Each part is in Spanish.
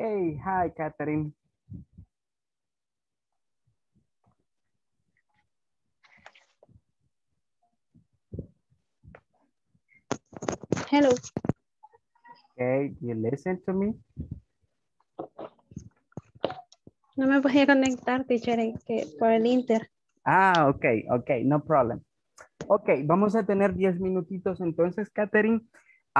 Hey, hi, Catherine. Hello. Okay, you listen to me? No me podía conectar, teacher, que por el Inter. Ah, ok, ok, no problem. Ok, vamos a tener 10 minutitos entonces, Catherine.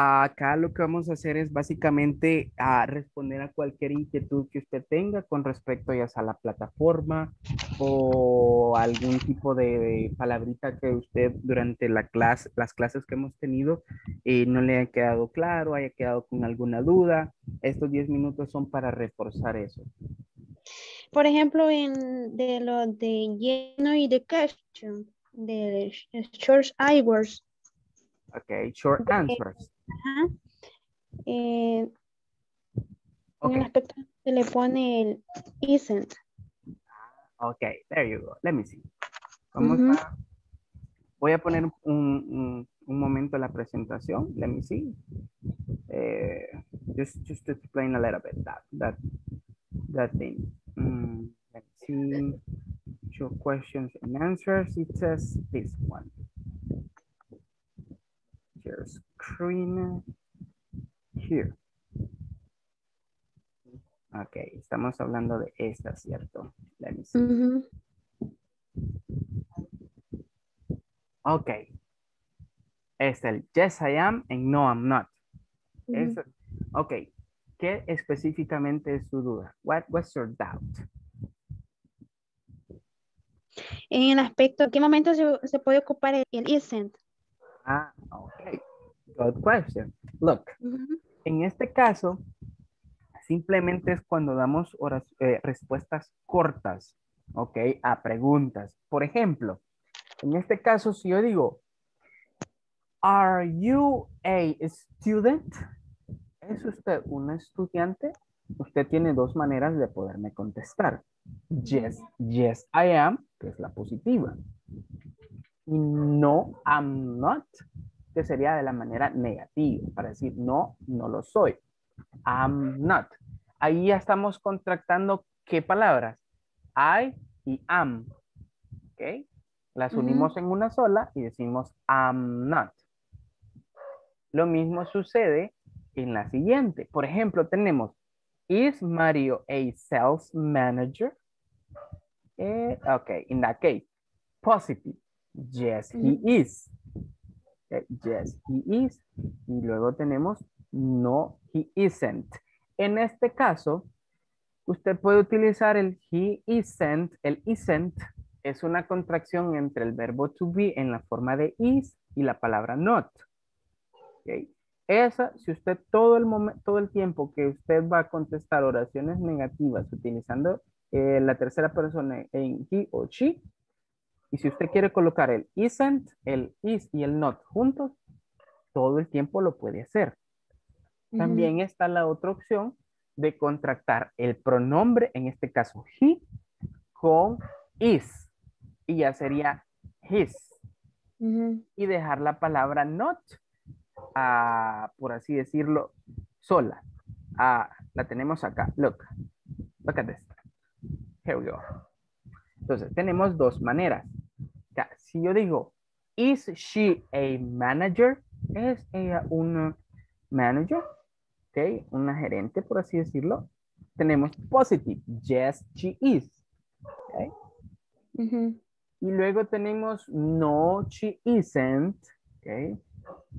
Acá lo que vamos a hacer es básicamente a responder a cualquier inquietud que usted tenga con respecto ya sea a la plataforma o algún tipo de palabrita que usted durante la clase, las clases que hemos tenido eh, no le haya quedado claro, haya quedado con alguna duda. Estos 10 minutos son para reforzar eso. Por ejemplo, en de lo de lleno y de question, de short hours. Ok, short answers. Ajá. Eh, Ok. En el aspecto se le pone el isn't. Ok, there you go. Let me see. Vamos Ujú. a... Voy a poner un, un, un momento la presentación. Let me see. Eh, just, just to explain a little bit that, that, that thing. Mm, let's see. Show questions and answers. It says this one. Share screen here. Ok, estamos hablando de esta, ¿cierto? Let me see. Ujú. Ok. Es el yes I am and no I'm not. Ujú. Eso- ok. ¿Qué específicamente es su duda? What was your doubt? En el aspecto, ¿en qué momento se, se puede ocupar el, el isn't? Ah, ok. Good question. Look, Ujú. en este caso, simplemente es cuando damos eh, respuestas cortas, ok, a preguntas. Por ejemplo, en este caso, si yo digo, ¿Are you a student? ¿Es usted un estudiante? Usted tiene dos maneras de poderme contestar. Yes, yes, I am, que es la positiva. Y no, I'm not, que sería de la manera negativa, para decir no, no lo soy. I'm not. Ahí ya estamos contractando qué palabras? I y am. ¿Ok? Las unimos en una sola y decimos I'm not. Lo mismo sucede en la siguiente. Por ejemplo, tenemos Is Mario a sales manager? Eh, ok, in that case, positive. Yes, he is. Ok, Yes, he is. Y luego tenemos no, he isn't. En este caso, usted puede utilizar el he isn't. El isn't es una contracción entre el verbo to be en la forma de is y la palabra not. Ok. Esa, si usted todo el momento, todo el tiempo que usted va a contestar oraciones negativas utilizando eh, la tercera persona en he o she, y si usted quiere colocar el isn't, el is y el not juntos, todo el tiempo lo puede hacer. También está la otra opción de contractar el pronombre, en este caso he, con is. Y ya sería his. Y dejar la palabra not, ah, por así decirlo, sola. Ah, la tenemos acá. Look. Look at this. Here we go. Entonces, tenemos dos maneras. Si yo digo, is she a manager? ¿Es ella una manager? ¿Ok? Una gerente, por así decirlo. Tenemos positive. Yes, she is. ¿Ok? Ujú. Y luego tenemos no, she isn't. ¿Ok?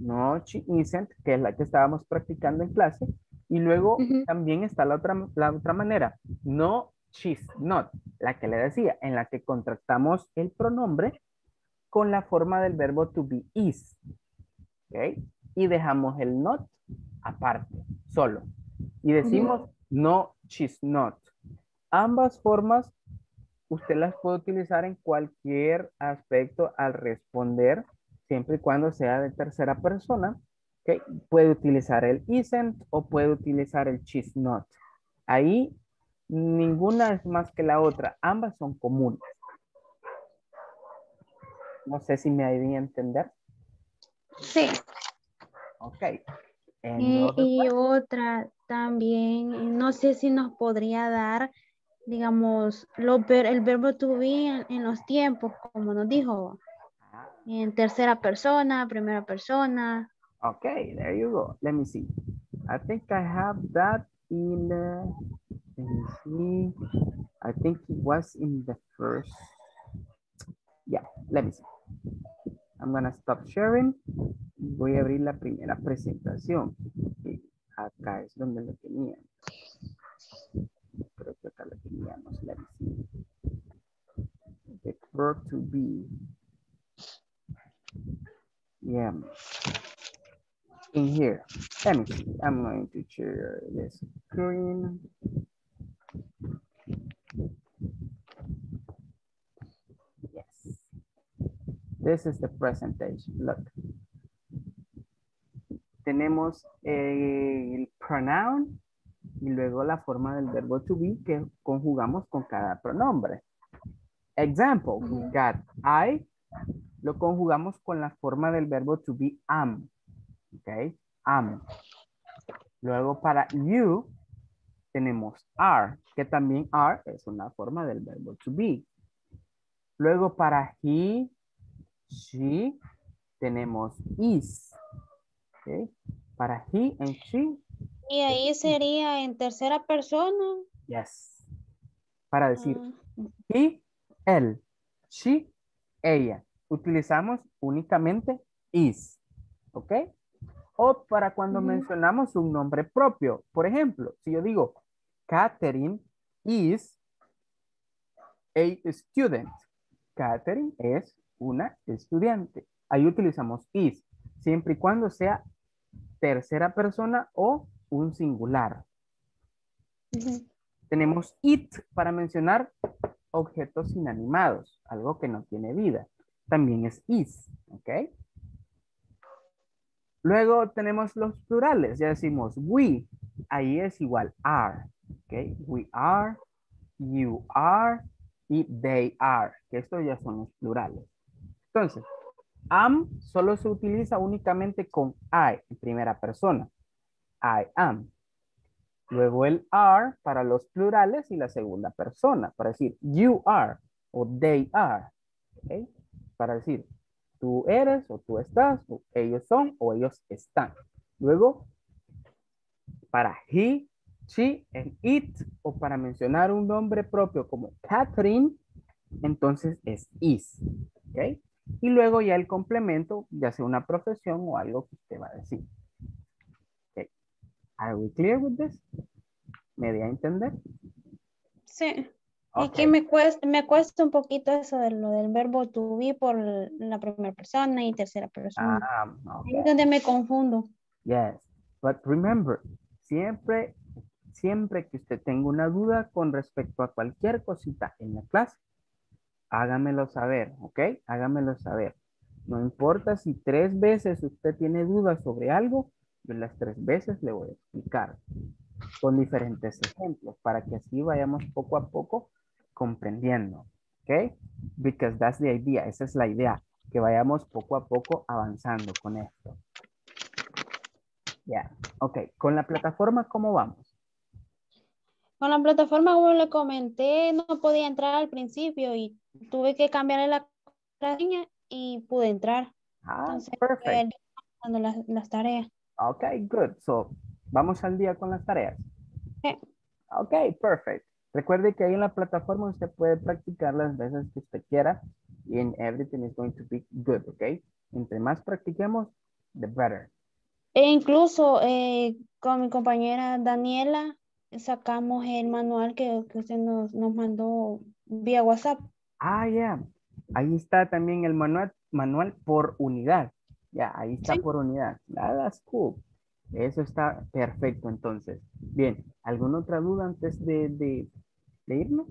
No, she isn't, que es la que estábamos practicando en clase. Y luego también está la otra, la otra manera. No, she's not. La que le decía, en la que contractamos el pronombre con la forma del verbo to be is. ¿Ok? Y dejamos el not aparte, solo. Y decimos no, she's not. Ambas formas usted las puede utilizar en cualquier aspecto al responder, siempre y cuando sea de tercera persona. ¿ok? Puede utilizar el isn't o puede utilizar el she's not. Ahí ninguna es más que la otra. Ambas son comunes. No sé si me hay a entender. Sí. Ok. Eh, y otra, también, no sé si nos podría dar, digamos, lo, el verbo to be en, los tiempos, como nos dijo, en tercera persona, primera persona. Okay, there you go. Let me see. I think I have that in, the, let me see. I think it was in the first. Yeah, let me see. I'm gonna stop sharing. Voy a abrir la primera presentación. Acá es donde lo teníamos. Creo que acá lo teníamos. Let me see. The verb to be. Yeah. In here. Let me see. I'm going to share the screen. This is the presentation. Look. Tenemos el pronoun y luego la forma del verbo to be que conjugamos con cada pronombre. Example, we got I, lo conjugamos con la forma del verbo to be am. Ok, am. Luego para you tenemos are, que también are es una forma del verbo to be. Luego para he, she, tenemos is. Okay. Para he and she. Y ahí sería en tercera persona. Yes. Para decir ah. he, él, she, ella. Utilizamos únicamente is. ¿Ok? O para cuando mencionamos un nombre propio. Por ejemplo, si yo digo, Catherine is a student. Catherine es una estudiante. Ahí utilizamos is, siempre y cuando sea tercera persona o un singular. Tenemos it para mencionar objetos inanimados, algo que no tiene vida. También es is, ¿ok? Luego tenemos los plurales, ya decimos we, ahí es igual are, ¿ok? We are, you are y they are, que estos ya son los plurales. Entonces, am solo se utiliza únicamente con I en primera persona. I am. Luego el are para los plurales y la segunda persona, para decir you are o they are. Para decir tú eres o tú estás, o ellos son o ellos están. Luego, para he, she and it, o para mencionar un nombre propio como Catherine, entonces es is. ¿Ok? Y luego ya el complemento, ya sea una profesión o algo que usted va a decir. Okay. Are we clear with this? ¿Me di a entender? Sí. Y que me cuesta, me cuesta un poquito eso de lo del verbo to be por la primera persona y tercera persona. Ah, okay. Es donde me confundo. Yes, but remember, siempre, siempre que usted tenga una duda con respecto a cualquier cosita en la clase, hágamelo saber, ¿ok? Hágamelo saber. No importa si tres veces usted tiene dudas sobre algo, yo las tres veces le voy a explicar con diferentes ejemplos para que así vayamos poco a poco comprendiendo, ¿ok? Because that's the idea, esa es la idea, que vayamos poco a poco avanzando con esto. Ya, ok. Con la plataforma, ¿cómo vamos? Con la plataforma, como le comenté, no podía entrar al principio y tuve que cambiarle la contraseña y pude entrar. Ah, Entonces, perfecto. Las, las tareas. Ok, good. So, vamos al día con las tareas. Sí. Ok, perfect. Recuerde que ahí en la plataforma usted puede practicar las veces que usted quiera y everything is going to be good, ok? Entre más practiquemos, the better. E incluso eh, con mi compañera Daniela sacamos el manual que, que usted nos, nos mandó vía WhatsApp. Ah, ya. Ahí está también el manual, manual por unidad. Ya, ahí está por unidad. Ah, that's cool. Eso está perfecto entonces. Bien, ¿alguna otra duda antes de, de, irnos?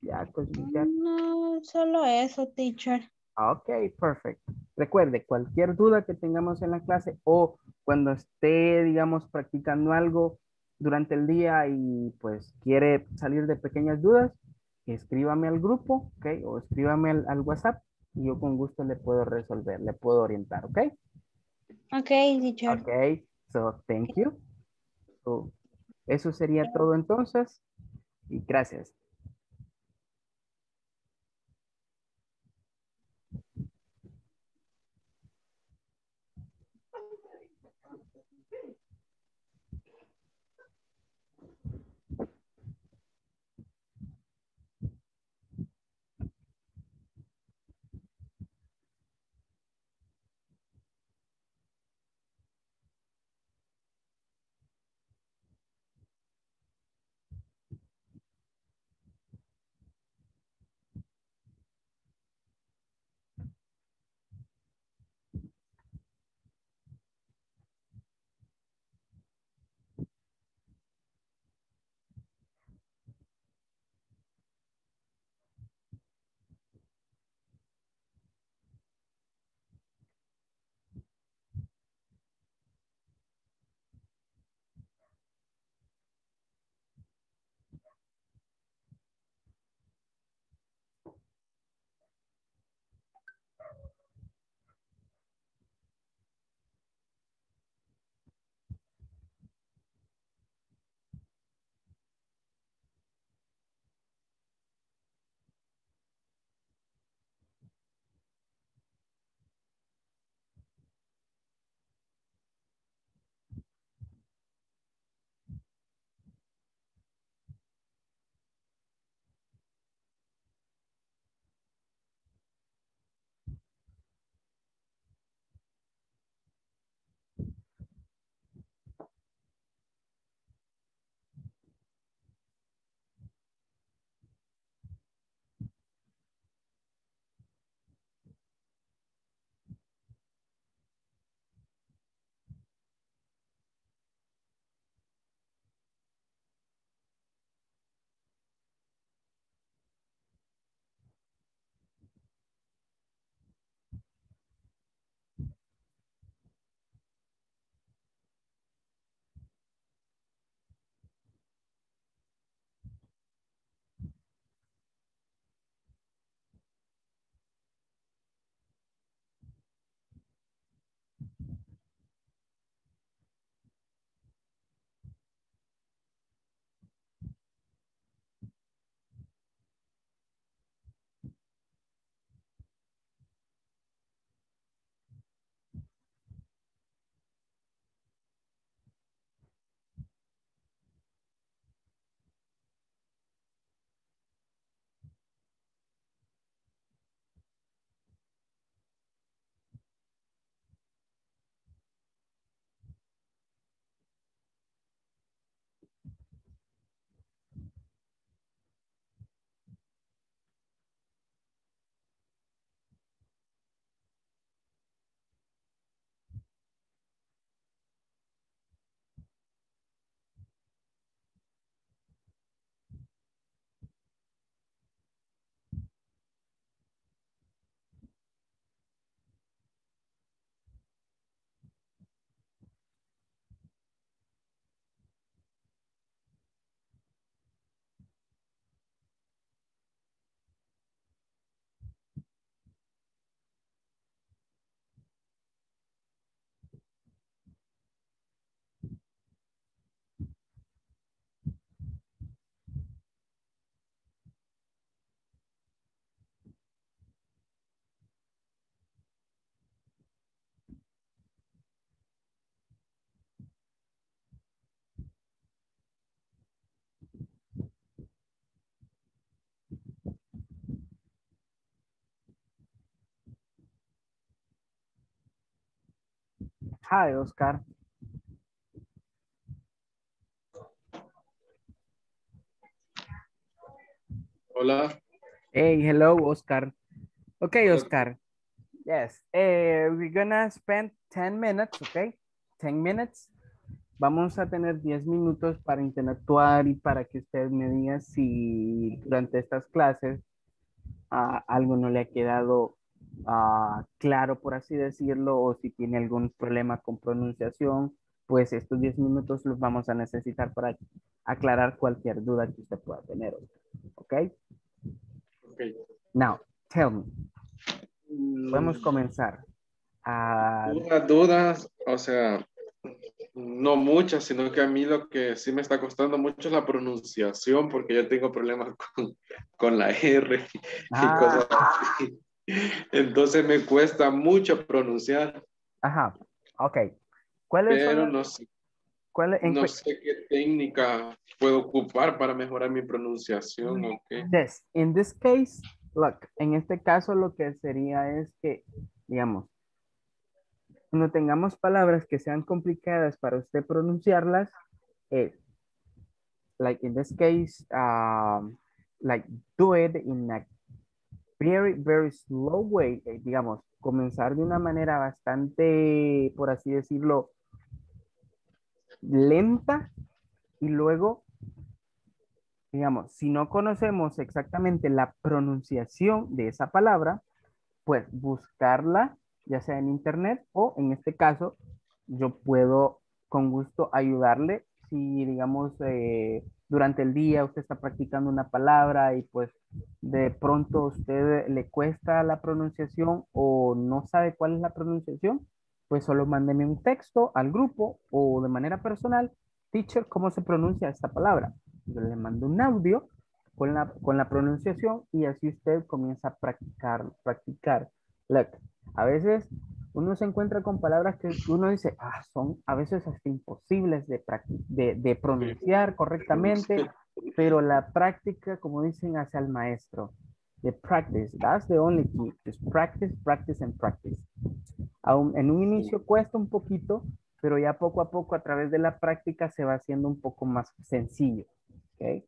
Ya, pues, No, solo eso, teacher. Ok, perfecto. Recuerde, cualquier duda que tengamos en la clase o cuando esté, digamos, practicando algo durante el día y pues quiere salir de pequeñas dudas, escríbame al grupo, ¿ok? O escríbame al, WhatsApp y yo con gusto le puedo resolver, le puedo orientar, ¿ok? Ok, teacher. Ok, so thank you. So Eso sería todo entonces. Y gracias. Hi, Oscar. Hola. Hey, hello, Oscar. Okay, Oscar. Yes, uh, we're gonna spend 10 minutes, okay? 10 minutes. Vamos a tener 10 minutos para interactuar y para que usted me diga si durante estas clases uh, algo no le ha quedado uh, claro, por así decirlo, o si tiene algún problema con pronunciación, pues estos 10 minutos los vamos a necesitar para aclarar cualquier duda que usted pueda tener. ¿Ok? Ok. Now, tell me. Podemos comenzar. Uh, Dudas, dudas, o sea, No muchas, sino que a mí lo que sí me está costando mucho es la pronunciación, porque yo tengo problemas con, con la R y Ah. cosas así. Entonces me cuesta mucho pronunciar, Ajá, ok. ¿Cuáles son pero no sé, cuáles- en no cu- sé qué técnica puedo ocupar para mejorar mi pronunciación. ¿o qué? Yes, in this case, look, en este caso lo que sería es que, digamos, cuando tengamos palabras que sean complicadas para usted pronunciarlas, eh, like in this case, um, like do it in a very, very slow way, eh, digamos, comenzar de una manera bastante, por así decirlo, lenta y luego digamos, si no conocemos exactamente la pronunciación de esa palabra, pues buscarla, ya sea en internet o en este caso, yo puedo con gusto ayudarle si, digamos, eh, durante el día usted está practicando una palabra y pues de pronto usted le cuesta la pronunciación o no sabe cuál es la pronunciación, pues solo mándeme un texto al grupo o de manera personal, teacher, ¿cómo se pronuncia esta palabra? Yo le mando un audio con la, con la pronunciación y así usted comienza a practicar, practicar. Look, a veces uno se encuentra con palabras que uno dice, ah, son a veces hasta imposibles de, de, de pronunciar correctamente, pero la práctica, como dicen, hace al maestro. The practice, that's the only key. Just practice, practice and practice. Aún en un inicio cuesta un poquito, pero ya poco a poco a través de la práctica se va haciendo un poco más sencillo. ¿ok?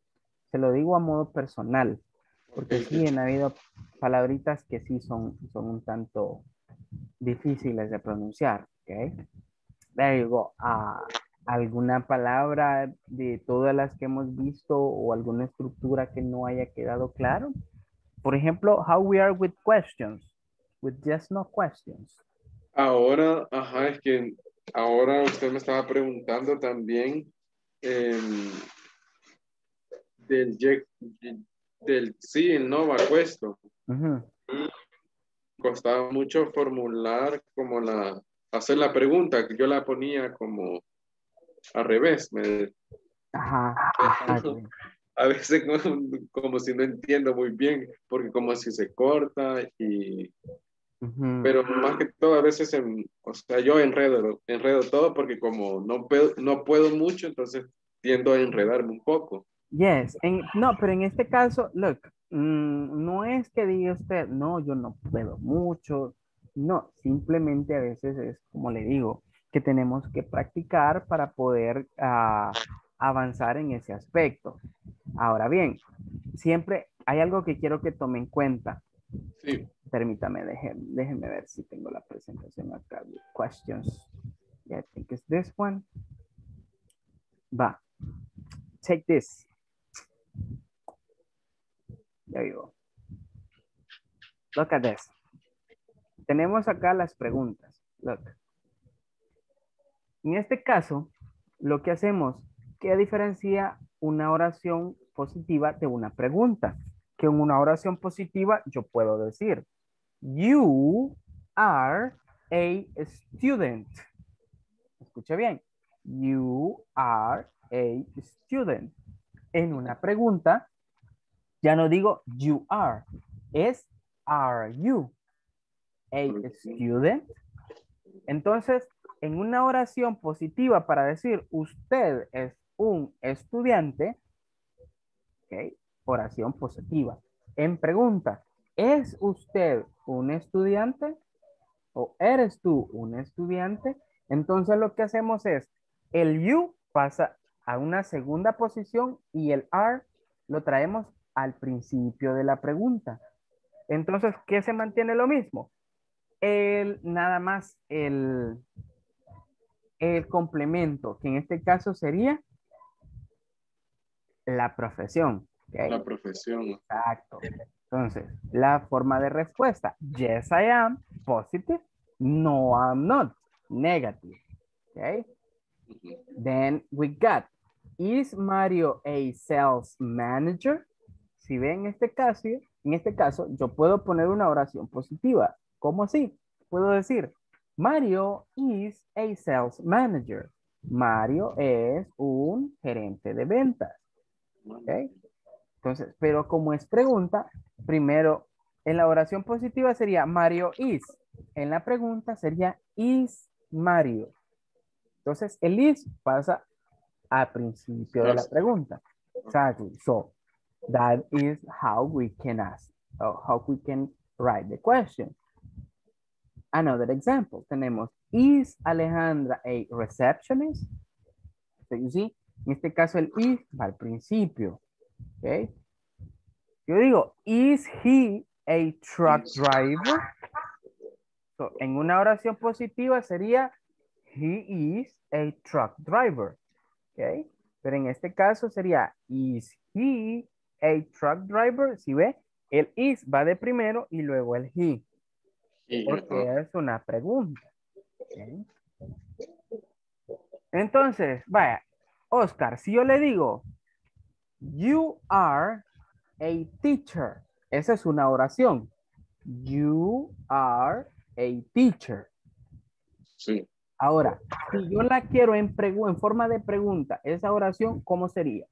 Se lo digo a modo personal, porque sí han habido palabritas que sí son, son un tanto difíciles de pronunciar. ¿ok? There you go. Ah, ¿Alguna palabra de todas las que hemos visto o alguna estructura que no haya quedado claro? Por ejemplo, how we are with questions, with just no questions. Ahora, ajá, es que ahora usted me estaba preguntando también em, del, del sí, el no va puesto. Ujú. Costaba mucho formular como la, hacer la pregunta, que yo la ponía como al revés. me- Ajá, a veces como, como si no entiendo muy bien, porque como si se corta y pero más que todo a veces, en- o sea, yo enredo, enredo todo porque como no puedo, no puedo mucho, entonces tiendo a enredarme un poco. Yes, en- no, pero en este caso, look, mm, no es que diga usted, no, yo no puedo mucho, no, simplemente a veces es como le digo, que tenemos que practicar para poder ah, avanzar en ese aspecto. Ahora bien, siempre hay algo que quiero que tome en cuenta. Sí, Permítame, deje- déjenme ver si tengo la presentación acá. Questions. Yeah, I think it's this one. Va. Take this. There you. Look at this. Tenemos acá las preguntas. Look. En este caso, lo que hacemos, ¿qué diferencia una oración positiva de una pregunta? Que en una oración positiva yo puedo decir, you are a student. Escucha bien. You are a student. En una pregunta, ya no digo you are, es are you a student? Entonces, en una oración positiva para decir usted es un estudiante, ¿ok? Oración positiva. En pregunta, ¿es usted un estudiante? ¿O eres tú un estudiante? Entonces lo que hacemos es, el you pasa a una segunda posición y el are lo traemos al principio de la pregunta. Entonces, ¿qué se mantiene lo mismo? El, nada más el, el complemento, que en este caso sería la profesión. la profesión. Exacto. Entonces, la forma de respuesta, yes I am, positive, no I'm not, negative. Okay. Then we got, is Mario a sales manager? Si ven este caso, en este caso, yo puedo poner una oración positiva. ¿Cómo así? Puedo decir, Mario is a sales manager. Mario es un gerente de ventas. ¿Ok? Entonces, pero como es pregunta, primero en la oración positiva sería Mario is. En la pregunta sería is Mario. Entonces, el is pasa al principio de la pregunta. Exactly. So, that is how we can ask, or how we can write the question. Another example, tenemos, is Alejandra a receptionist? So you see, en este caso el is va al principio. Okay. Yo digo, is he a truck driver? So, en una oración positiva sería, he is a truck driver. Okay. Pero en este caso sería, is he a truck driver? Si ve, el is va de primero y luego el he. Porque es una pregunta. Entonces, vaya, Oscar, si yo le digo, you are a teacher. Esa es una oración. You are a teacher. Sí. Ahora, si yo la quiero en, en forma de pregunta, esa oración, ¿cómo sería?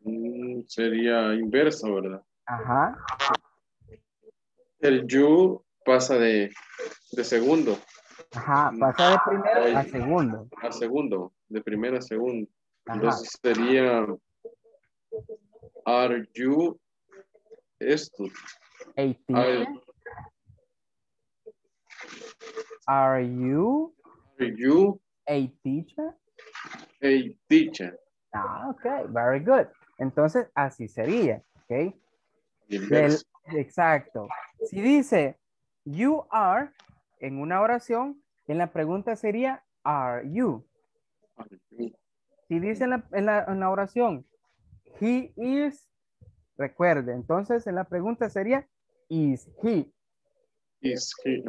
Mm, sería inverso, ¿verdad? Ajá. El you pasa de, de segundo. Ajá, pasa de primero a segundo. A segundo, de primero a segundo. Entonces sería Are you esto? A teacher? Are you? Are you a teacher? A teacher. Ah, ok, very good. Entonces, así sería, ok. exacto. Si dice, you are, en una oración, en la pregunta sería, are you? Si dice en la, en la, en la oración, he is, recuerde, entonces en la pregunta sería, is he? Is he?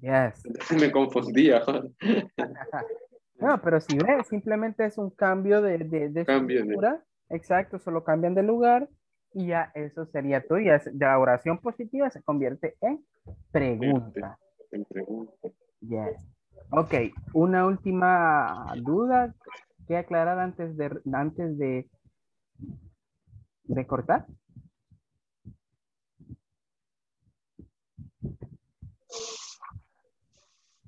Yes. Me confundía. no, pero si ve, simplemente es un cambio de, de, de estructura. Exacto, solo cambian de lugar y ya eso sería todo. Ya la oración positiva se convierte en pregunta. En pregunta. Yes. Ok, una última duda que aclarar antes de, antes de, de cortar.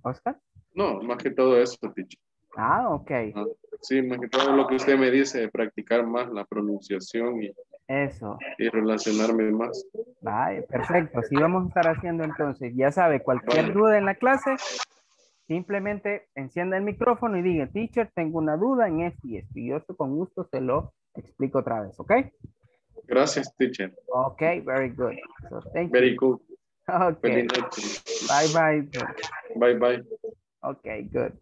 Oscar? No, más que todo eso, teacher. Ah, ok. sí, más que todo lo que usted me dice, practicar más la pronunciación y, eso. y relacionarme más. Vale, perfecto. Así vamos a estar haciendo entonces. Ya sabe, cualquier duda en la clase, simplemente encienda el micrófono y diga, teacher, tengo una duda en esto y esto. Y yo con gusto se lo explico otra vez, ¿ok? Gracias, teacher. Ok, very good. So, thank very good. Okay. Bye bye. Bye bye. Okay, good.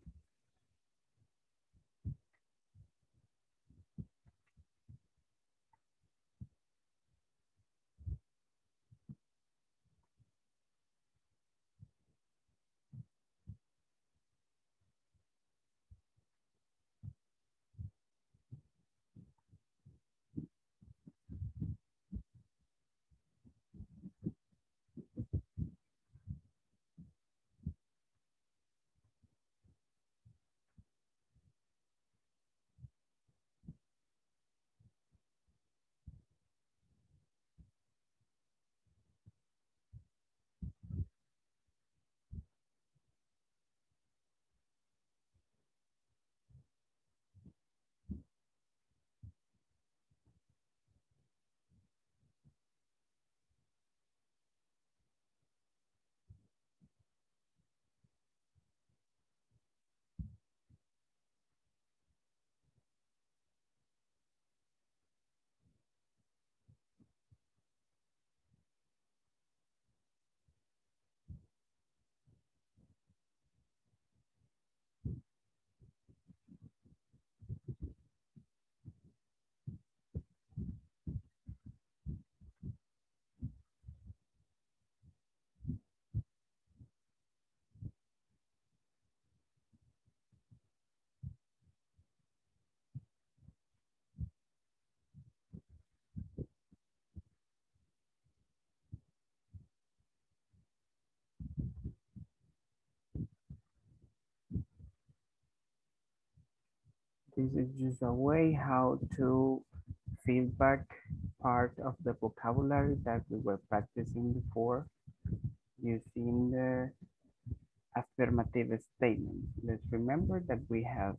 This is just a way how to feedback part of the vocabulary that we were practicing before using the affirmative statement. Let's remember that we have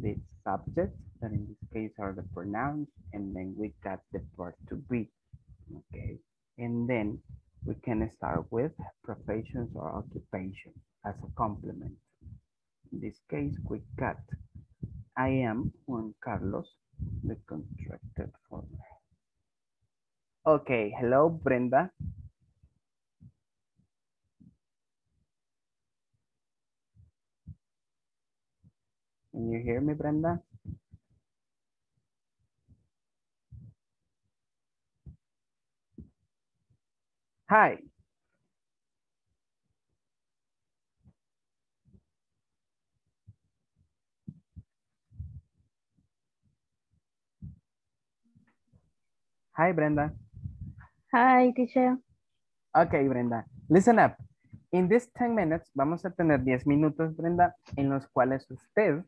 the subject, that in this case are the pronouns, and then we got the part to be, okay? And then we can start with professions or occupation as a complement. In this case, we got I am Juan Carlos, the contracted form. Okay, hello, Brenda. Can you hear me, Brenda? Hi. Hi, Brenda. Hi, teacher. Okay, Brenda. Listen up. In this 10 minutes, vamos a tener 10 minutos, Brenda, en los cuales usted,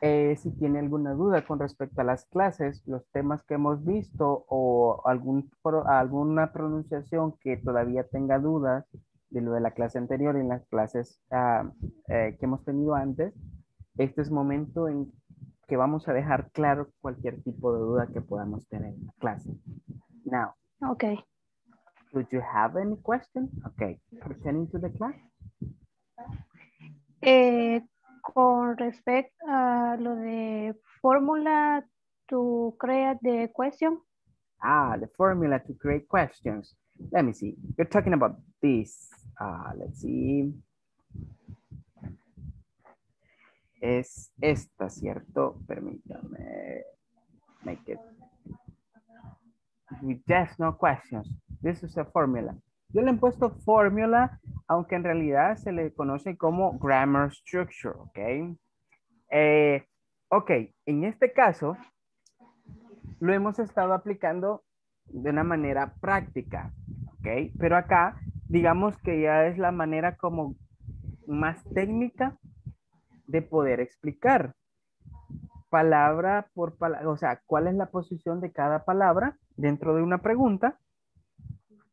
eh, si tiene alguna duda con respecto a las clases, los temas que hemos visto o algún, alguna pronunciación que todavía tenga dudas de lo de la clase anterior y en las clases ah, eh, que hemos tenido antes, este es momento en que vamos a dejar claro cualquier tipo de duda que podamos tener en la clase. Now. Okay. Do you have any question? Okay. Pertaining to the class. Eh, con respecto a lo de fórmula to create the question. Ah, the formula to create questions. Let me see. You're talking about this. Uh, let's see. Es esta, ¿cierto? Permítame. Make it. With yes, no questions. This is a formula. Yo le he puesto fórmula, aunque en realidad se le conoce como grammar structure, ¿ok? Eh, ok, en este caso, lo hemos estado aplicando de una manera práctica, ¿ok? Pero acá, digamos que ya es la manera como más técnica de poder explicar palabra por palabra, o sea, cuál es la posición de cada palabra dentro de una pregunta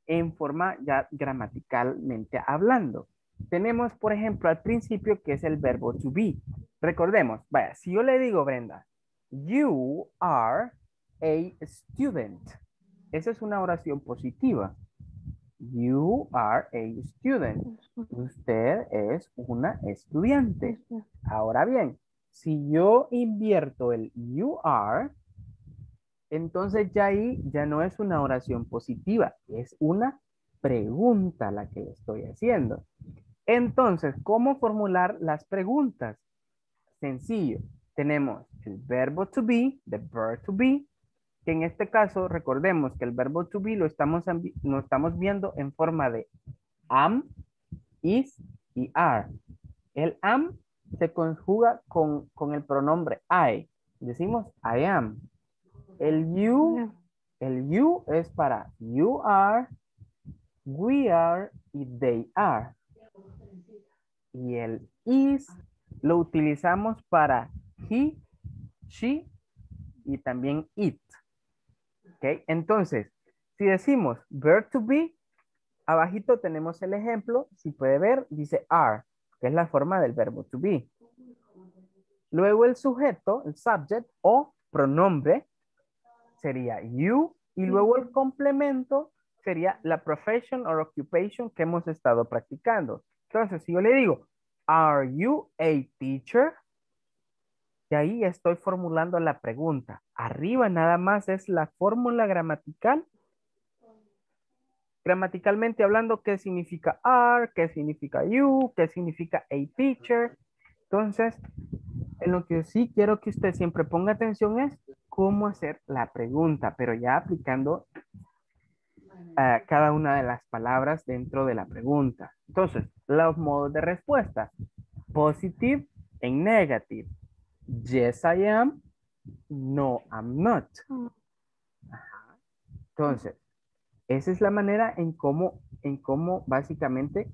en forma ya gramaticalmente hablando. Tenemos, por ejemplo, al principio que es el verbo to be. Recordemos, vaya, si yo le digo, Brenda, you are a student. Esa es una oración positiva. You are a student. Usted es una estudiante. Ahora bien, si yo invierto el you are, entonces ya ahí ya no es una oración positiva, es una pregunta la que le estoy haciendo. Entonces, ¿cómo formular las preguntas? Sencillo. Tenemos el verbo to be, the verb to be, que en este caso recordemos que el verbo to be lo estamos, lo estamos viendo en forma de am, is y are. El am se conjuga con, con el pronombre I. Decimos I am. El you, el you es para you are, we are y they are. Y el is lo utilizamos para he, she y también it. Entonces, si decimos verb to be, abajito tenemos el ejemplo, si puede ver, dice are, que es la forma del verbo to be. Luego el sujeto, el subject o pronombre sería you y luego el complemento sería la profession or occupation que hemos estado practicando. Entonces, si yo le digo, are you a teacher? Y ahí estoy formulando la pregunta. Arriba nada más es la fórmula gramatical. Gramaticalmente hablando, ¿qué significa are? ¿Qué significa you? ¿Qué significa a teacher? Entonces, en lo que sí quiero que usted siempre ponga atención es cómo hacer la pregunta, pero ya aplicando uh, cada una de las palabras dentro de la pregunta. Entonces, los modos de respuesta. Positive en negative. Yes, I am. No, I'm not. Entonces, esa es la manera en cómo, en cómo básicamente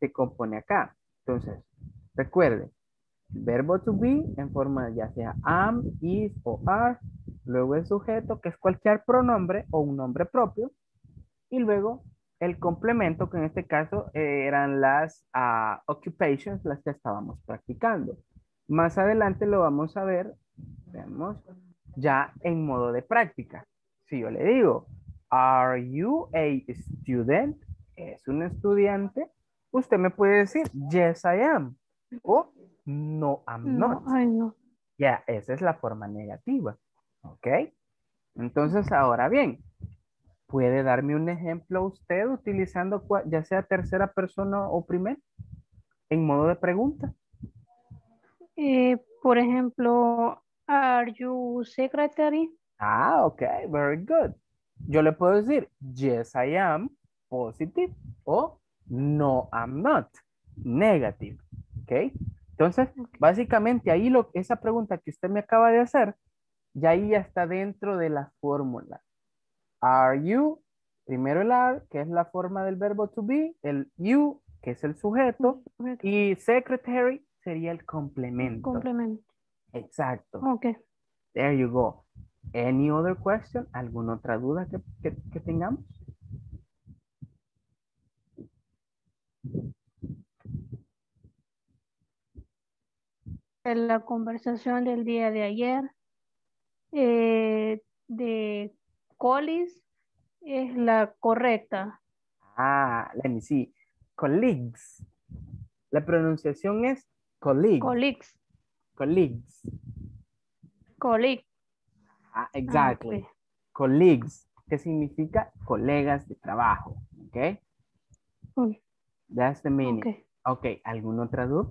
se compone acá. Entonces, recuerde, verbo to be en forma ya sea am, is o are, luego el sujeto que es cualquier pronombre o un nombre propio y luego el complemento que en este caso eran las uh, occupations las que estábamos practicando. Más adelante lo vamos a ver, veamos, ya en modo de práctica. Si yo le digo, are you a student? ¿Es un estudiante? Usted me puede decir, yes I am. O no, I'm not. no. Ya, esa es la forma negativa. ¿Ok? Entonces, ahora bien, ¿puede darme un ejemplo usted utilizando ya sea tercera persona o primera en modo de pregunta? Eh, por ejemplo, are you secretary? Ah, ok, very good. Yo le puedo decir, yes, I am positive o no, I'm not negative. ¿Ok? Entonces, básicamente ahí lo, esa pregunta que usted me acaba de hacer, ya ahí ya está dentro de la fórmula. Are you, primero el are, que es la forma del verbo to be, el you, que es el sujeto, y secretary sería el complemento. Complemento. Exacto. Ok. There you go. Any other question? ¿Alguna otra duda que, que tengamos? la conversación del día de ayer eh, de Collis es la correcta. Ah, let me see. Colleagues. La pronunciación es colleagues. Colleagues. Colleagues. Colleagues. Ah, exactly. Ah, colleagues, que significa colegas de trabajo. ¿Ok? That's the meaning. Okay. ok, ¿alguna otra duda?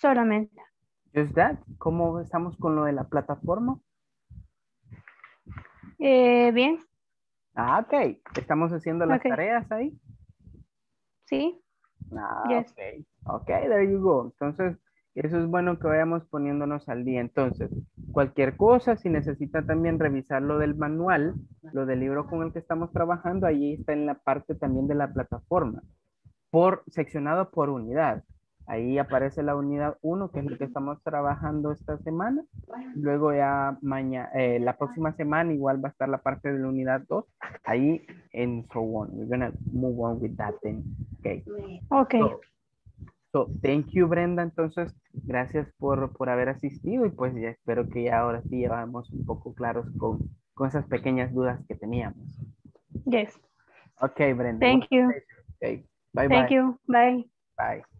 Solamente. Just that. ¿Cómo estamos con lo de la plataforma? Eh, bien. Ah, ok. ¿Estamos haciendo las tareas ahí? Sí. Ah, ok. Ok, there you go. Entonces, eso es bueno que vayamos poniéndonos al día. Entonces, cualquier cosa, si necesita también revisar lo del manual, lo del libro con el que estamos trabajando, ahí está en la parte también de la plataforma, por seccionado por unidad. Ahí aparece la unidad 1, que es lo que estamos trabajando esta semana. Luego ya mañana, eh, la próxima semana igual va a estar la parte de la unidad 2. Ahí en so on. We're going to move on with that then. Okay. Okay. So, thank you Brenda. Entonces, gracias por, por haber asistido y pues ya espero que ya ahora sí llevamos un poco claros con, con esas pequeñas dudas que teníamos. Yes. Okay, Brenda. Thank you. Okay. Bye Thank you. Bye. Bye.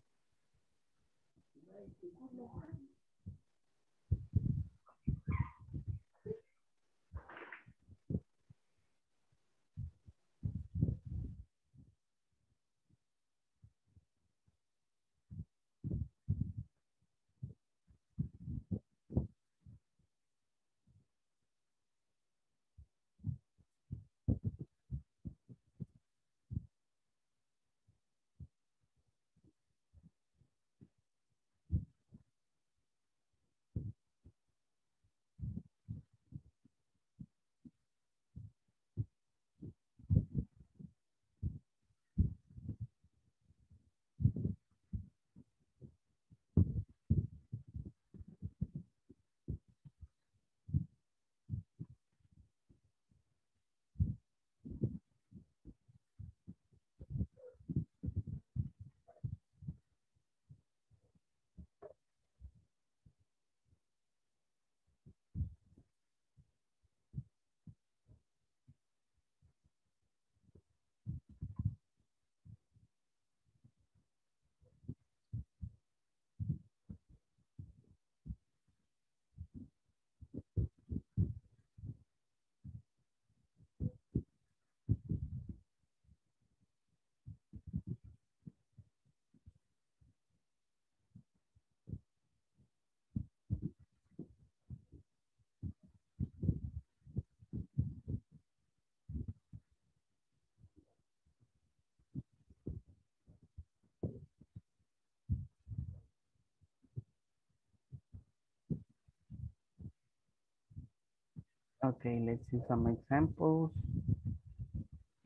Okay, let's see some examples.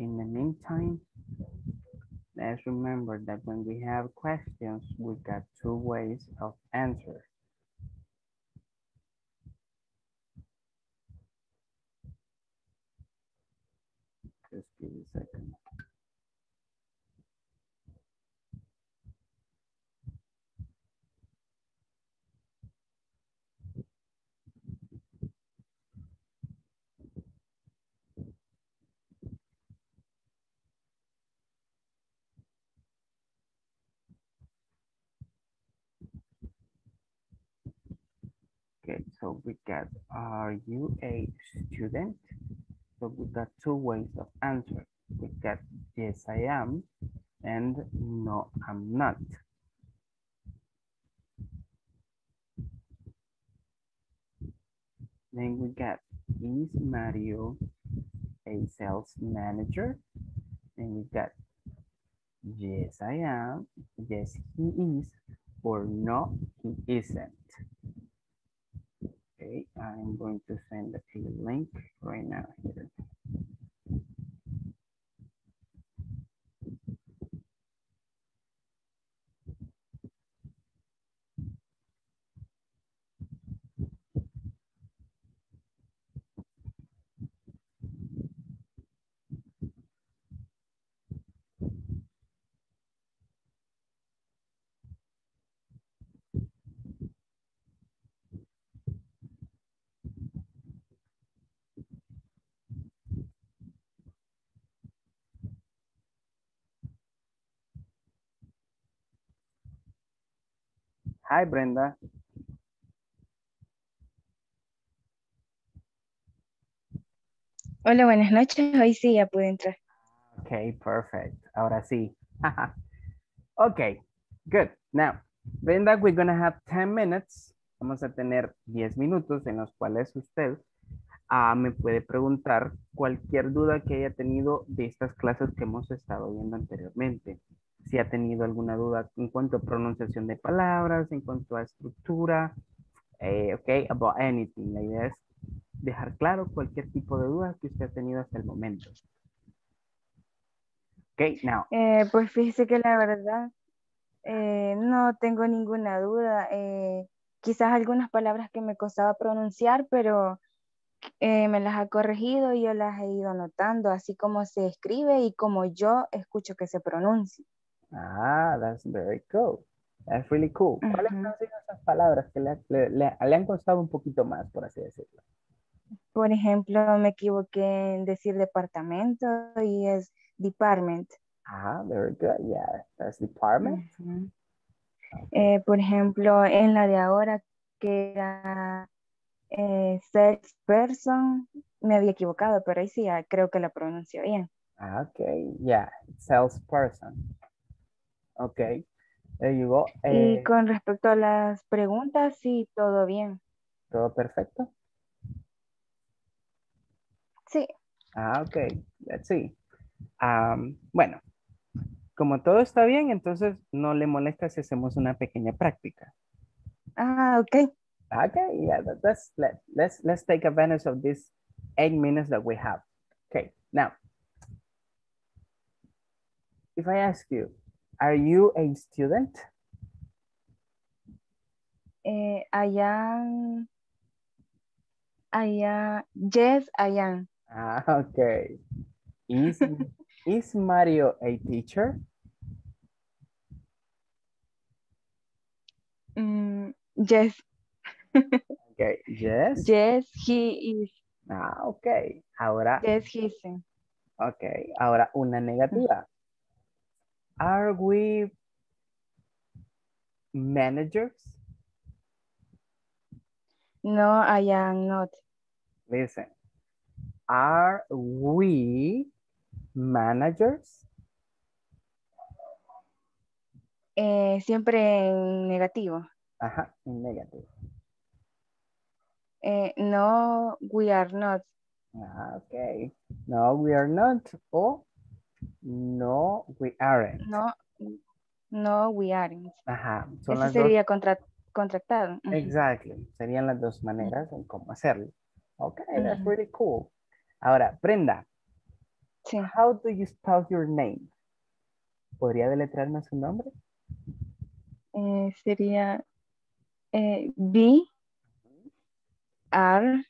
In the meantime, let's remember that when we have questions, we got two ways of answer. Just give me a second. Okay, so we get, are you a student? So we got two ways of answer. We got, yes, I am, and no, I'm not. Then we got, is Mario a sales manager? And we got, yes, I am, yes, he is, or no, he isn't. Okay, I'm going to send a link right now here. Hi, Brenda. Hola, buenas noches. Hoy sí ya pude entrar. Okay, perfect. Ahora sí. okay, good. Now, Brenda, we're gonna have 10 minutes. Vamos a tener 10 minutos en los cuales usted ah, me puede preguntar cualquier duda que haya tenido de estas clases que hemos estado viendo anteriormente. Si ha tenido alguna duda en cuanto a pronunciación de palabras, en cuanto a estructura, eh, ok, about anything. La idea es dejar claro cualquier tipo de duda que usted ha tenido hasta el momento. Ok, now. Eh, pues fíjese que la verdad eh, no tengo ninguna duda. Eh, quizás algunas palabras que me costaba pronunciar, pero eh, me las ha corregido y yo las he ido anotando, así como se escribe y como yo escucho que se pronuncia. Ah, that's very cool. That's really cool. ¿Cuáles han sido esas palabras que le, le- le- le han costado un poquito más, por así decirlo? Por ejemplo, me equivoqué en decir departamento y es department. Ah, very good. Yeah, that's department. Eh, por ejemplo, en la de ahora que era eh, salesperson, me había equivocado, pero ahí sí ya creo que la pronuncio bien. Ah, okay. Yeah, salesperson. Okay. There you go. Y Eh, con respecto a las preguntas, sí, todo bien. ¿Todo perfecto? Sí, Ah, ok. Let's see. Bueno, como todo está bien, entonces no le molesta si hacemos una pequeña práctica. ah, ok. Okay, yeah, that, that's let let's let's take advantage of these eight minutes that we have. Okay, now, if I ask you, are you a student? Eh, I am, I am, yes, I am. Ah, okay. Is is Mario a teacher? Mm, yes, Okay, yes. yes, he is. Ah, okay. Ahora, Yes, he is. okay. Ahora una negativa. Are we managers? No, I am not. Listen. Are we managers? Eh, siempre en negativo. Ajá, en negativo. Eh, no, we are not. Ah, okay. No, we are not. O no, we aren't. No, no, we aren't. Ajá, son Ese las dos. sería contra, contractado. Exactly. Serían las dos maneras en cómo hacerlo. Okay, that's really cool. Ahora, Brenda, Sí. how do you spell your name? ¿Podría deletrearme su nombre? Eh, sería eh, B, R,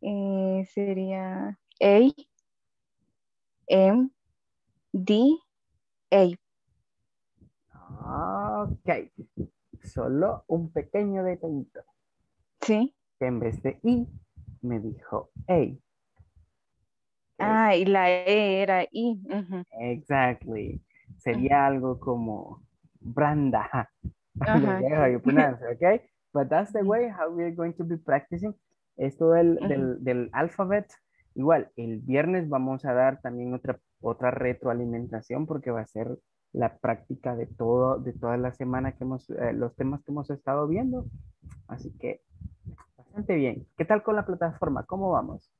eh, sería A, M, D, A. Ok. Solo un pequeño detallito. Sí. Que en vez de I, me dijo A. Ah, y la E era I. Exactly. Sería algo como Branda. Ajá, how you sí. pronounce it, okay? But that's the way how we're going to be practicing. Esto del, del, del alphabet. Igual, el viernes vamos a dar también otra, otra retroalimentación porque va a ser la práctica de todo, de toda la semana que hemos, eh, los temas que hemos estado viendo. Así que, bastante bien. ¿Qué tal con la plataforma? ¿Cómo vamos?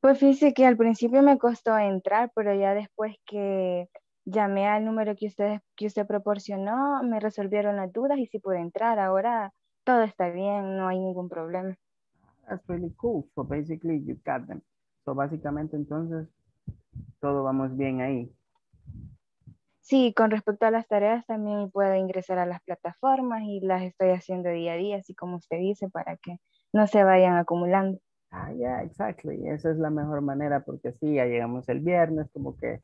Pues fíjese que al principio me costó entrar, pero ya después que llamé al número que usted, que usted proporcionó, me resolvieron las dudas y sí pude entrar. Ahora todo está bien, no hay ningún problema. That's really cool. So basically you got them. So básicamente entonces todo vamos bien ahí. Sí, con respecto a las tareas también puedo ingresar a las plataformas y las estoy haciendo día a día, así como usted dice, para que no se vayan acumulando. Ah, yeah, exactly. Esa es la mejor manera porque así ya llegamos el viernes, como que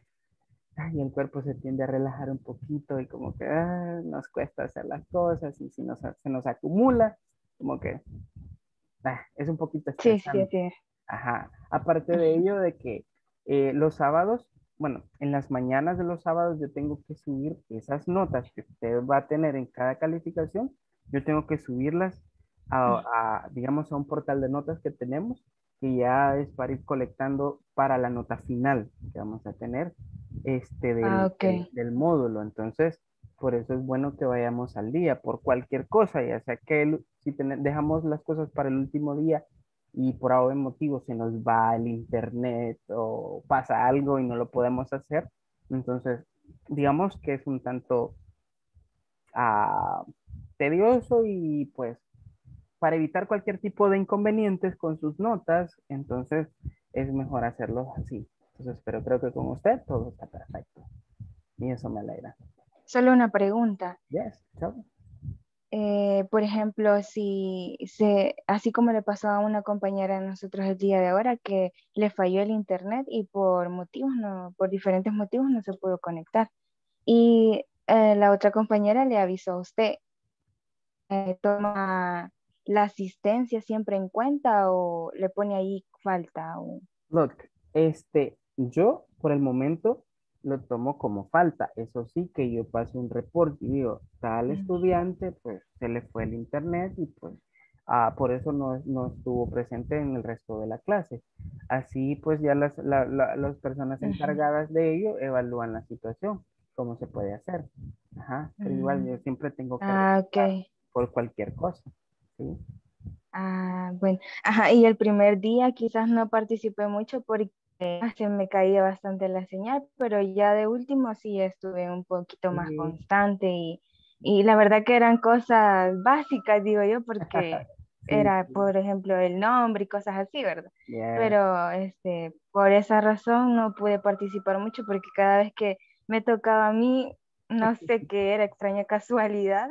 ay, el cuerpo se tiende a relajar un poquito y como que ah, nos cuesta hacer las cosas y si nos, se nos acumula, como que es un poquito Sí, sí, estresante. sí. Ajá. Aparte de ello, de que eh, los sábados, bueno, en las mañanas de los sábados yo tengo que subir esas notas que usted va a tener en cada calificación, yo tengo que subirlas a, a, digamos, a un portal de notas que tenemos, que ya es para ir colectando para la nota final que vamos a tener este del, Ah, ok. del- del módulo. Entonces, por eso es bueno que vayamos al día, por cualquier cosa, ya sea que si tene- dejamos las cosas para el último día y por algún motivo se nos va el internet o pasa algo y no lo podemos hacer, entonces digamos que es un tanto ah, tedioso y pues para evitar cualquier tipo de inconvenientes con sus notas, entonces es mejor hacerlo así. Entonces, pero creo que con usted todo está perfecto. Y eso me alegra. Solo una pregunta. Yes, Eh, por ejemplo, si se, así como le pasó a una compañera de nosotros el día de ahora que le falló el internet y por motivos no, por diferentes motivos no se pudo conectar. Y eh, la otra compañera le avisó a usted, eh, ¿toma la asistencia siempre en cuenta o le pone ahí falta? O... Look, este, yo por el momento lo tomo como falta. Eso sí que yo paso un reporte y digo, tal estudiante, pues se le fue el internet y pues ah, por eso no, no estuvo presente en el resto de la clase. Así pues ya las, la- la- las personas encargadas de ello evalúan la situación, cómo se puede hacer. Ajá, pero igual Mm. yo siempre tengo que Ah, ok. reportar por cualquier cosa. ¿sí? Ah, bueno. Ajá, y el primer día quizás no participé mucho porque ah, se me caía bastante la señal, pero ya de último sí estuve un poquito más Sí. constante y, y la verdad que eran cosas básicas, digo yo, porque Sí, era, por ejemplo, el nombre y cosas así, ¿verdad? yeah. Pero este, por esa razón no pude participar mucho porque cada vez que me tocaba a mí, no sé qué era, extraña casualidad,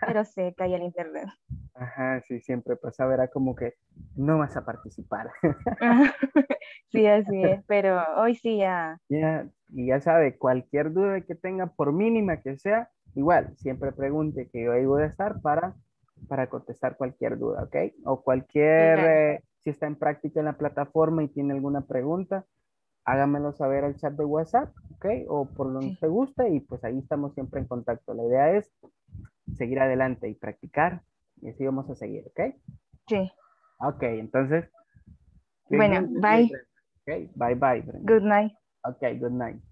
pero se caía el internet. Ajá, sí, siempre pasaba, era como que no vas a participar. Sí, así es, pero hoy sí ya. Ya, y ya sabe, cualquier duda que tenga, por mínima que sea, igual, siempre pregunte que yo ahí voy a estar para, para contestar cualquier duda, ¿ok? O cualquier, eh, si está en práctica en la plataforma y tiene alguna pregunta, hágamelo saber al chat de WhatsApp, ¿ok? O por donde Sí. te guste y pues ahí estamos siempre en contacto. La idea es seguir adelante y practicar y así vamos a seguir, ¿ok? Sí. Ok, entonces. Bueno, bye. Ok, bye bye. Brenda. Good night. Ok, good night.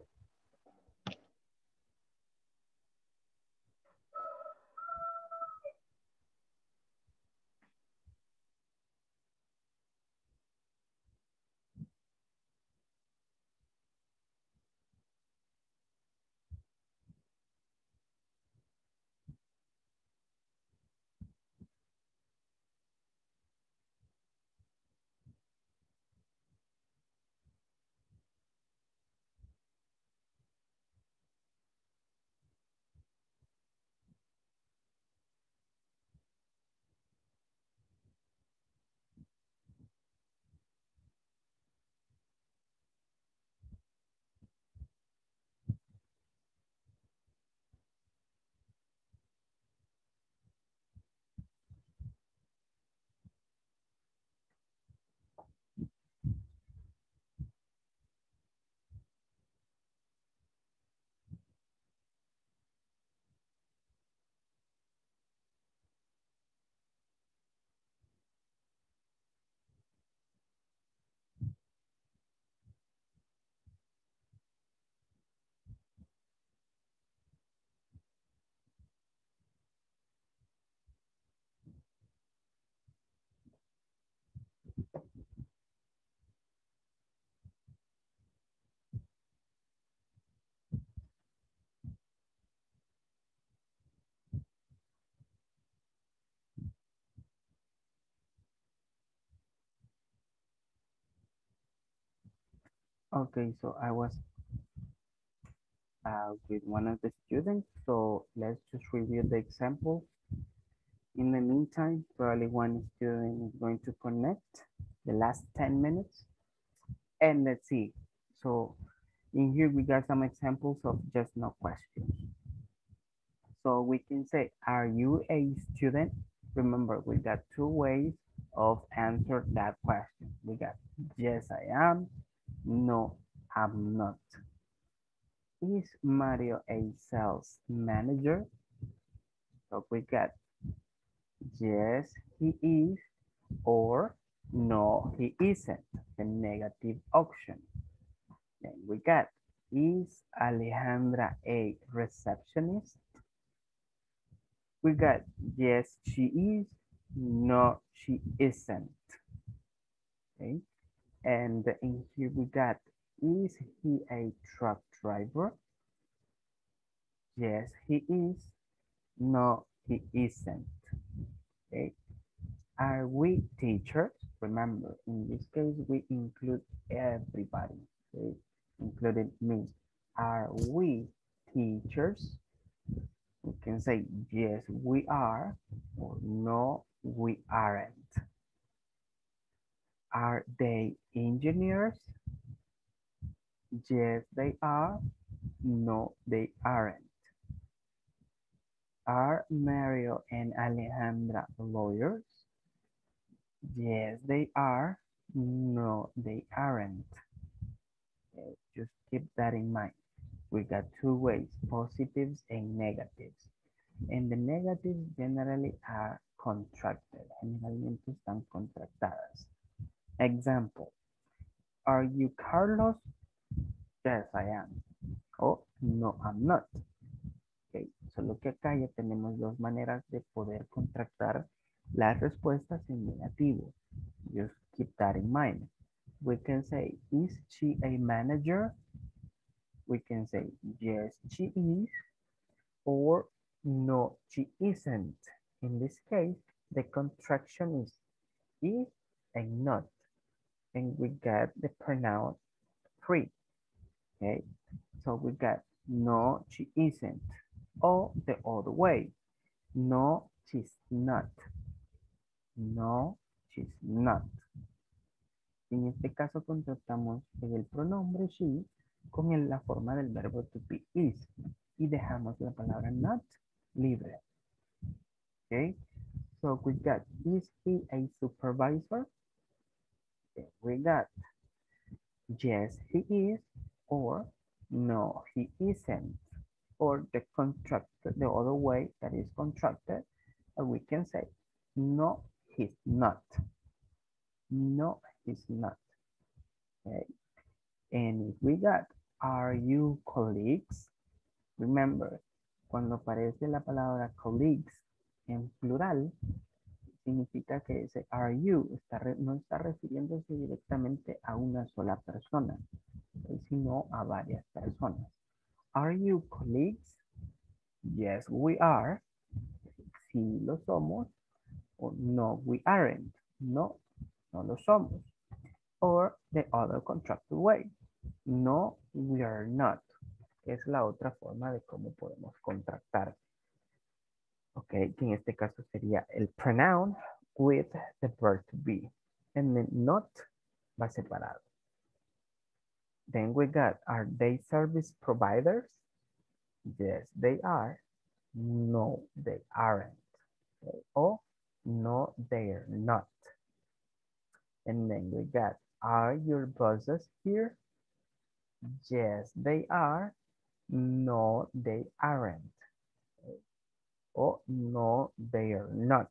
Okay, so I was uh, with one of the students. So let's just review the example. In the meantime, probably one student is going to connect the last 10 minutes. And let's see. So in here, we got some examples of just no questions. So we can say, are you a student? Remember, we got two ways of answer that question. We got, yes, I am. No, I'm not. Is Mario a sales manager? So we got yes, he is, or no, he isn't, the negative option. Then we got, is Alejandra a receptionist? We got, yes, she is, no, she isn't. Okay, and in here we got, is he a truck driver? Yes, he is. No, he isn't. Okay. Are we teachers? Remember, in this case, we include everybody, okay? including me. Are we teachers? We can say, yes, we are, or no, we aren't. Are they engineers? Yes, they are. No, they aren't. Are Mario and Alejandra lawyers? Yes, they are. No, they aren't. Okay, just keep that in mind. We got two ways, positives and negatives. And the negatives generally are contracted. Generalmente están contractadas. Example. Are you Carlos? Yes, I am. Oh, no, I'm not. Okay. Solo que acá ya tenemos dos maneras de poder contractar las respuestas en negativo. Just keep that in mind. We can say, is she a manager? We can say, yes, she is. Or, no, she isn't. In this case, the contraction is is and not. And we get the pronoun free. Okay, so we got no, she isn't. Or the other way. No, she's not. No, she's not. En este caso contratamos el pronombre she con la forma del verbo to be is y dejamos la palabra not libre. Okay, so we got is he a supervisor? We got. Yes he is or no he isn't. Or the contract the other way that is contracted we can say no he's not. No he's not. Okay. And if we got are you colleagues? Remember cuando aparece la palabra colleagues en plural significa que ese are you no está refiriéndose directamente a una sola persona eh, sino a varias personas. Are you colleagues yes we are. Sí lo somos. O no we aren't. No no lo somos. Or the other contracted way. No we are not. Es la otra forma de cómo podemos contractar Ok, que en este caso sería el pronoun with the verb to be. And then not va separado. Then we got, are they service providers? Yes, they are. No, they aren't. Okay, O no, they're not. And then we got, are your bosses here? Yes, they are. No, they aren't. Oh, no, they are not.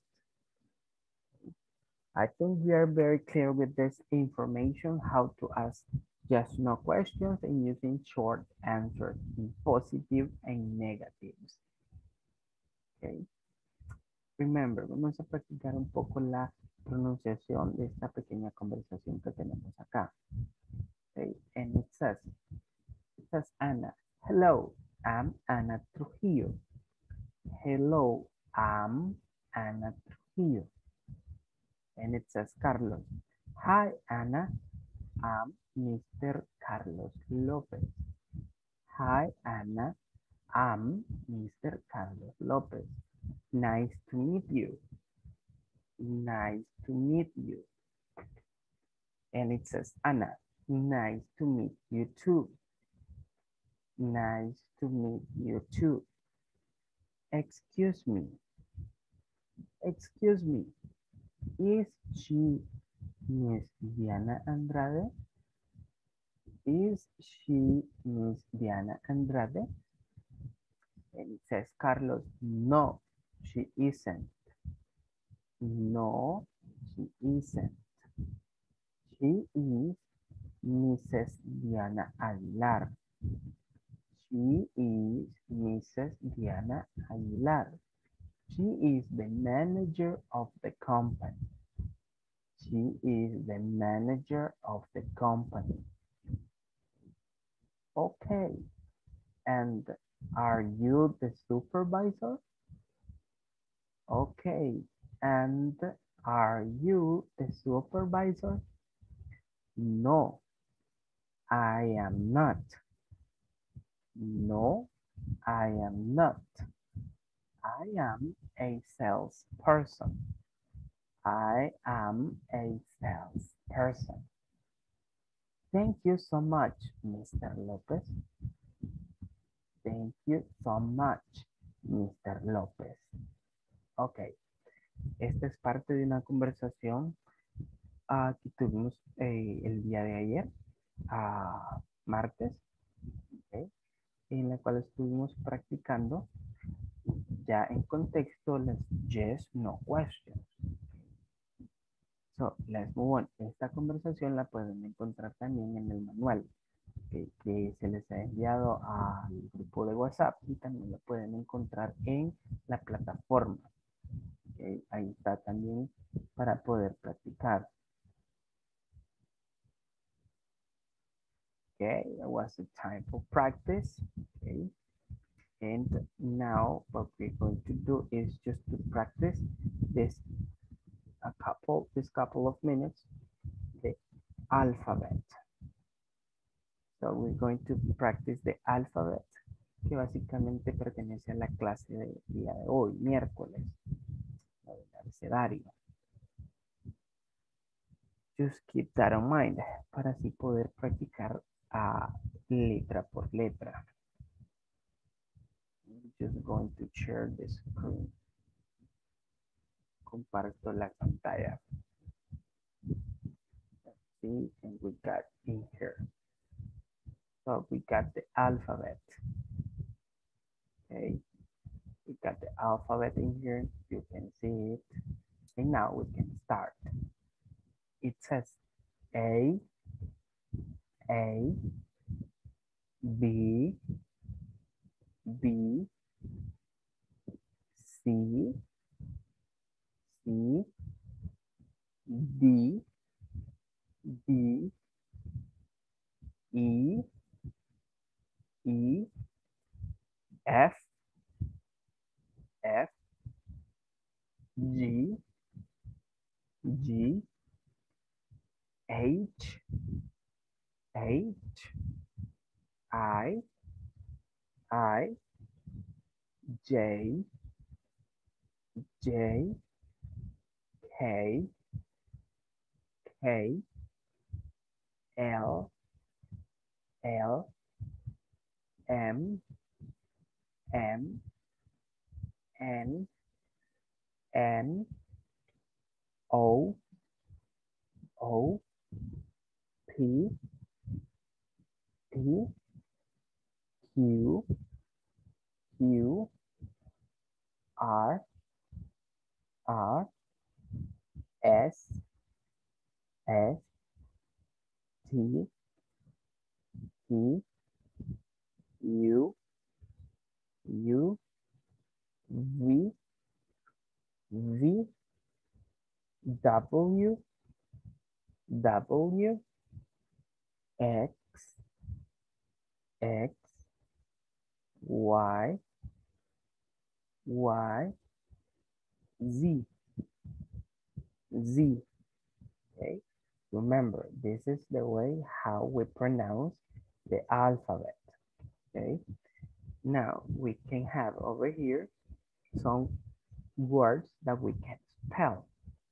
I think we are very clear with this information, how to ask just no questions and using short answers in positive and negatives. Okay. Remember, vamos a practicar un poco la pronunciación de esta pequeña conversación que tenemos acá. Okay. And it says, it says Anna, hello, I'm Anna Trujillo. Hello, I'm Anna Trujillo. And it says Carlos. Hi, Anna. I'm Mr. Carlos Lopez. Hi, Anna. I'm Mr. Carlos Lopez. Nice to meet you. Nice to meet you. And it says, Anna, nice to meet you too. Nice to meet you too. Excuse me. Excuse me. Is she Miss Diana Andrade? Is she Miss Diana Andrade? And says, Carlos, no, she isn't. No, she isn't. She is Mrs. Diana Aguilar. She is Mrs. Diana Aguilar. She is the manager of the company. She is the manager of the company. Okay. And are you the supervisor? Okay. And are you the supervisor? No, I am not. No, I am not. I am a salesperson. I am a salesperson. Thank you so much, Mr. Lopez. Thank you so much, Mr. Lopez. Ok. Esta es parte de una conversación uh, que tuvimos eh, el día de ayer, uh, martes, en la cual estuvimos practicando ya en contexto las yes, no questions. So, let's move on. Esta conversación la pueden encontrar también en el manual que, se les ha enviado al grupo de WhatsApp y también lo pueden encontrar en la plataforma. Ahí está también para poder practicar. Okay, that was the time for practice. Okay. And now what we're going to do is just to practice this a couple, this couple of minutes, the alphabet. So we're going to practice the alphabet, que básicamente pertenece a la clase del día de hoy, miércoles, del abecedario. Just keep that in mind, para así poder practicar a letra por letra. I'm just going to share the screen. Comparto la pantalla. Let's see, and we got in here. So we got the alphabet. Okay, we got the alphabet in here. You can see it. And now we can start. It says A, A, B, B, C, C, D, D, E, E, F, F, G, G, H, H, I, I, J, J, K, K, L, L, M, M, N, N, O, O, P, P, Q, Q, R, R, S, S, T, T, U, U, V, V, W, W, X, X, Y, Y, Z, Z. Okay, remember, this is the way how we pronounce the alphabet, okay? Now, we can have over here some words that we can spell.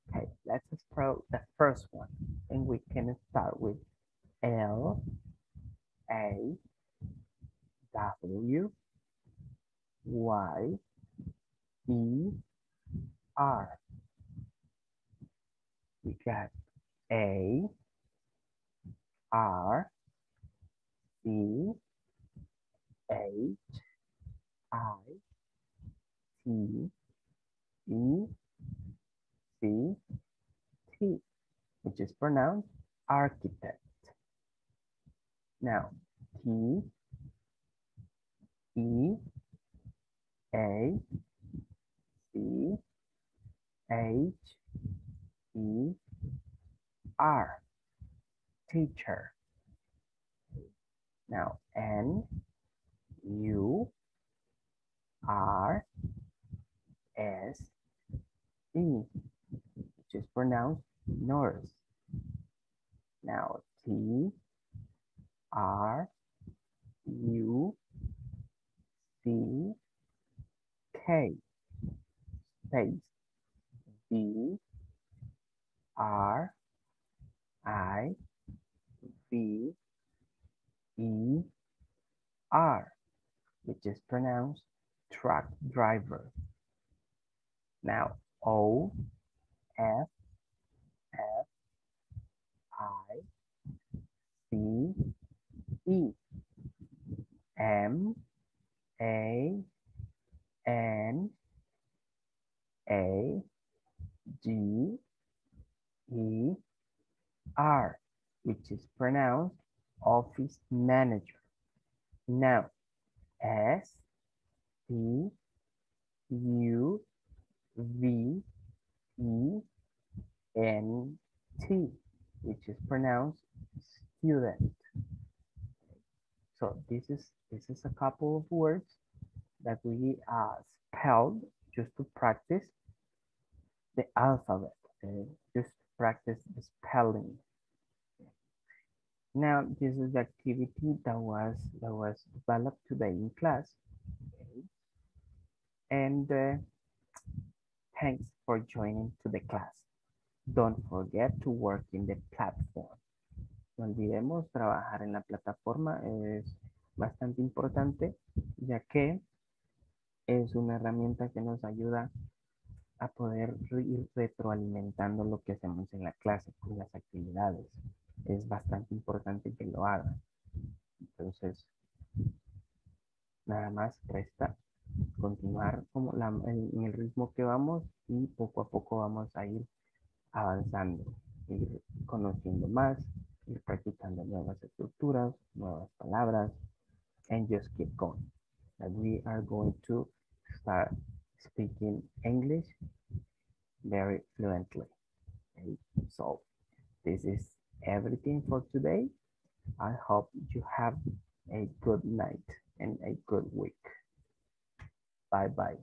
Okay, let's spell the first one. And we can start with L, A, W, Y, E, R. We got A, R, C, H, I, T, E, C, T, which is pronounced architect. Now, T, E, A, C, H, E, R, teacher. Now, N, U, R, S, E, which is pronounced nurse. Now, T, R, U, C, K, space, B, R, I, V, E, R, which is pronounced truck driver. Now, O, F, F, I, C, E, M, A, N, A, G, E, R, which is pronounced office manager. Now, S, T, U, V, E, N, T, which is pronounced student. So this is this is a couple of words that we uh, spelled just to practice the alphabet. Okay? Just practice the spelling. Now this is the activity that was that was developed today in class. Okay? And uh, thanks for joining to the class. Don't forget to work in the platform. No olvidemos trabajar en la plataforma es bastante importante ya que es una herramienta que nos ayuda a poder ir retroalimentando lo que hacemos en la clase con las actividades. Es bastante importante que lo hagan. Entonces, nada más resta continuar como la, en, en el ritmo que vamos y poco a poco vamos a ir avanzando, ir conociendo más, ir practicando nuevas estructuras, nuevas palabras, and just keep going. And we are going to start speaking English very fluently. Okay? So this is everything for today. I hope you have a good night and a good week. Bye bye.